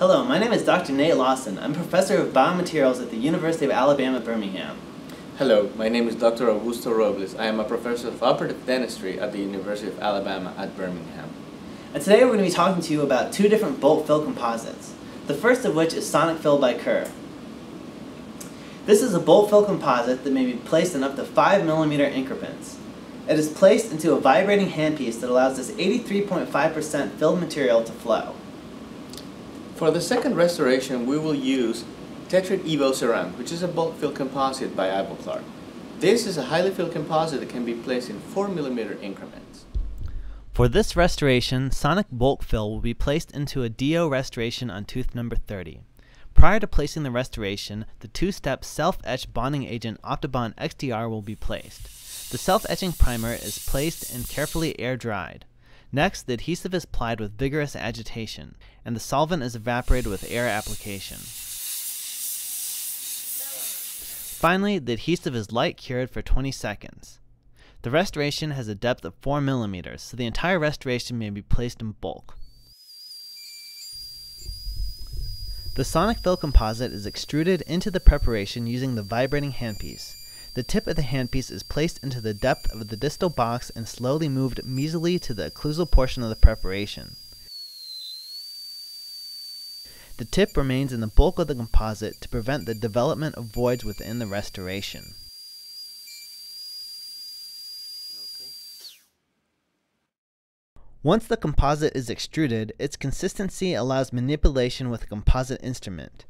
Hello, my name is Dr. Nate Lawson. I'm professor of biomaterials at the University of Alabama, Birmingham. Hello, my name is Dr. Augusto Robles. I am a professor of operative dentistry at the University of Alabama at Birmingham. And today we're going to be talking to you about two different bulk fill composites. The first of which is Sonic Fill by Kerr. This is a bulk fill composite that may be placed in up to 5 millimeter increments. It is placed into a vibrating handpiece that allows this 83.5% filled material to flow. For the second restoration, we will use Tetric EvoCeram, which is a bulk fill composite by Ivoclar. This is a highly filled composite that can be placed in 4 millimeter increments. For this restoration, Sonic bulk Fill will be placed into a DO restoration on tooth number 30. Prior to placing the restoration, the two-step self-etch bonding agent OptiBond XTR will be placed. The self-etching primer is placed and carefully air-dried. Next, the adhesive is applied with vigorous agitation, and the solvent is evaporated with air application. Finally, the adhesive is light cured for 20 seconds. The restoration has a depth of 4 millimeters, so the entire restoration may be placed in bulk. The Sonic Fill composite is extruded into the preparation using the vibrating handpiece. The tip of the handpiece is placed into the depth of the distal box and slowly moved mesially to the occlusal portion of the preparation. The tip remains in the bulk of the composite to prevent the development of voids within the restoration. Once the composite is extruded, its consistency allows manipulation with a composite instrument.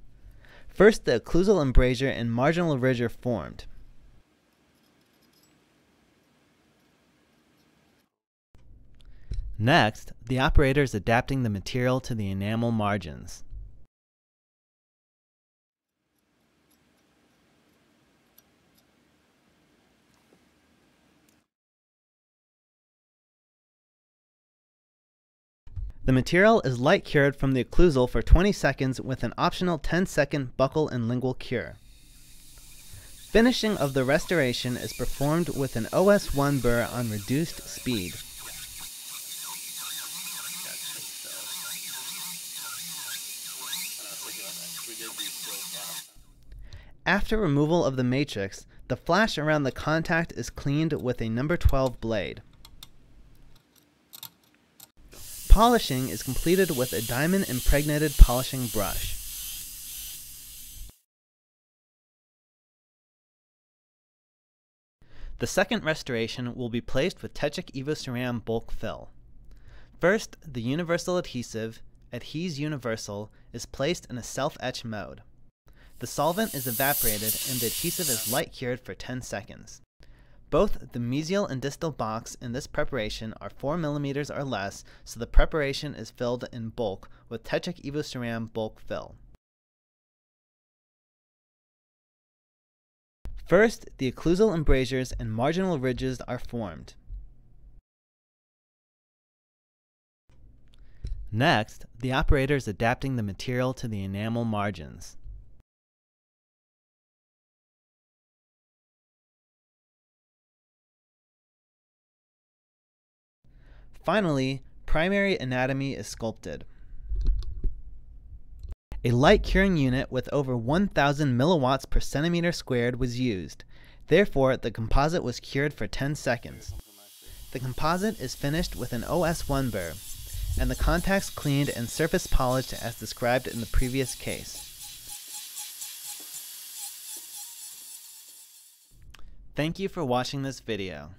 First, the occlusal embrasure and marginal ridge are formed. Next, the operator is adapting the material to the enamel margins. The material is light cured from the occlusal for 20 seconds with an optional 10 second buccal and lingual cure. Finishing of the restoration is performed with an OS1 burr on reduced speed. After removal of the matrix, the flash around the contact is cleaned with a number 12 blade. Polishing is completed with a diamond impregnated polishing brush. The second restoration will be placed with Tetric EvoCeram bulk fill. First, the universal adhesive, Adhese Universal, is placed in a self-etch mode. The solvent is evaporated and the adhesive is light cured for 10 seconds. Both the mesial and distal box in this preparation are 4 millimeters or less, so the preparation is filled in bulk with Tetric EvoCeram bulk fill. First, the occlusal embrasures and marginal ridges are formed. Next, the operator is adapting the material to the enamel margins. Finally, primary anatomy is sculpted. A light curing unit with over 1000 milliwatts per centimeter squared was used. Therefore, the composite was cured for 10 seconds. The composite is finished with an OS1 burr, and the contacts cleaned and surface polished as described in the previous case. Thank you for watching this video.